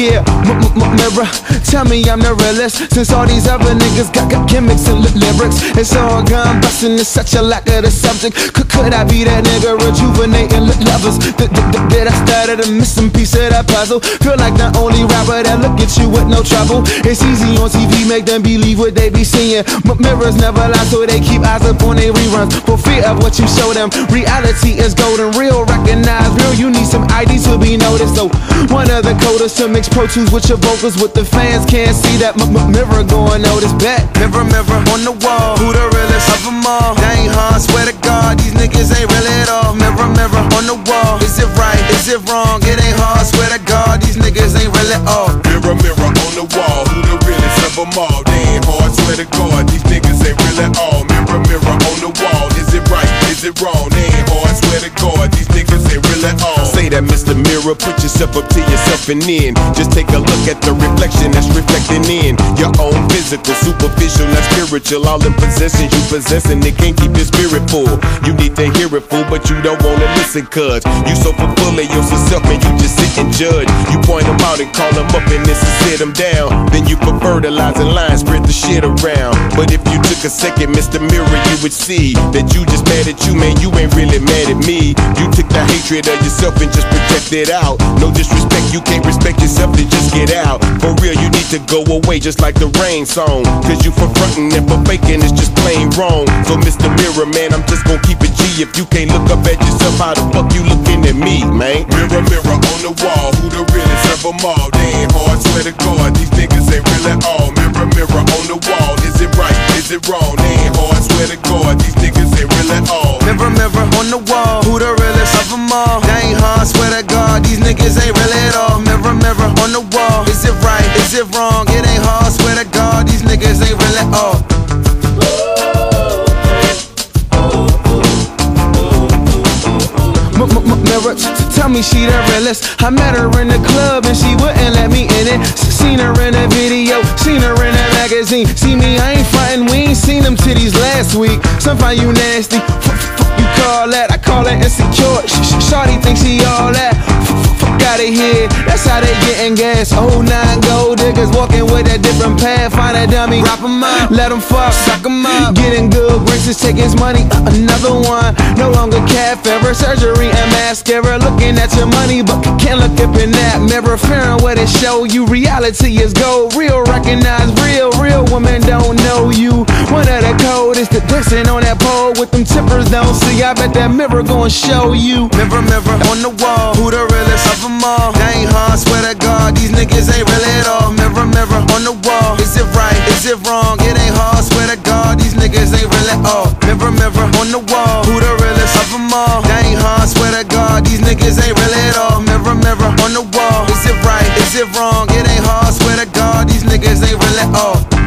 Yeah, mirror, tell me I'm the realest. Since all these other niggas got, got gimmicks and lyrics, it's all gone bustin'. It's such a lack of the subject. Could, could I be that nigga rejuvenating lovers? Did, did, did I start a missing piece of that puzzle? Feel like the only rapper that look at you with no trouble. It's easy on TV, make them believe what they be seeing. But mirrors never lie, so they keep eyes up on their reruns. For fear of what you show them, reality is golden. Real, recognize real. You need some ID to be noticed. So one of the coders to mix Pro Tools with your vocals, with the fans can't see that m -m mirror going oh, notice. Bet mirror, mirror on the wall. Who the realest of them all? Dang, huh? Swear to God, these niggas ain't real at all. Mirror, mirror on the wall. Is it right? Is it wrong? It ain't hard. Swear to God, these niggas ain't real at all. Mirror, mirror on the wall. Who the realest of them all? They ain't hard. Swear to God, these niggas ain't real at all. Mirror, mirror on the wall. Is it right? Is it wrong? They ain't hard. Swear to God, these niggas ain't real at all. Say that, Mr. Mirror, put yourself up to yourself and then just take a look at the reflection that's reflecting in your own physical, superficial, not spiritual. All in possession you possessing, it can't keep your spirit full. You need to hear it full, but you don't wanna listen, cuz you so full of yourself, man, you just sit and judge. You point them out and call them up and this is sit them down. Then you put fertilizing lines, spread the shit around. But if you took a second, Mr. Mirror, you would see that you just mad at you, man, you ain't really mad at me. You the hatred of yourself and just project it out. No disrespect, you can't respect yourself, then just get out. For real, you need to go away just like the rain song. Cause you for frontin' and for faking, it's just plain wrong. So, Mr. Mirror, man, I'm just gonna keep it G. If you can't look up at yourself, how the fuck you looking at me, man? Mirror, mirror on the wall. Who the realest of them all? They ain't hard. Swear to God, these niggas ain't real at all. Mirror, mirror on the wall. Is it right? Is it wrong? They ain't hard. Swear to God, these niggas ain't real at all. Mirror, mirror on the wall. It wrong? It ain't hard. Swear to God, these niggas ain't real at all. Mirror, tell me she the realest. I met her in the club and she wouldn't let me in it. Seen her in a video, seen her in a magazine. See me, I ain't fighting, we ain't seen them titties last week. Some find you nasty, you call that? I call that insecure. Sh sh Shawty thinks she all that. Out of here, that's how they getting gas. Oh nine gold diggers walking with a different path. Find a dummy, wrap 'em up, let 'em fuck, suck 'em up. Getting good graces, take his money, uh, another one. No longer cat fever, surgery and mascara. Looking at your money, but can't look up in that mirror. Fearing what it show you. Reality is gold, real recognize real. Real women don't know you. One of the coldest, the dancing on that pole with them tippers don't see. I bet that mirror gonna show you. Mirror, mirror on the wall, who the realest of them all? Dang, huh? Swear to God, these niggas ain't real at all. Mirror, mirror on the wall, is it right? Is it wrong? It ain't hard. Swear to God, these niggas ain't real at all. Mirror, mirror on the wall, who the realest of them all? Dang, huh? Swear to God, these niggas ain't real at all. Mirror, mirror on the wall, is it right? Is it wrong? It ain't hard. Swear to God, these niggas ain't real at all.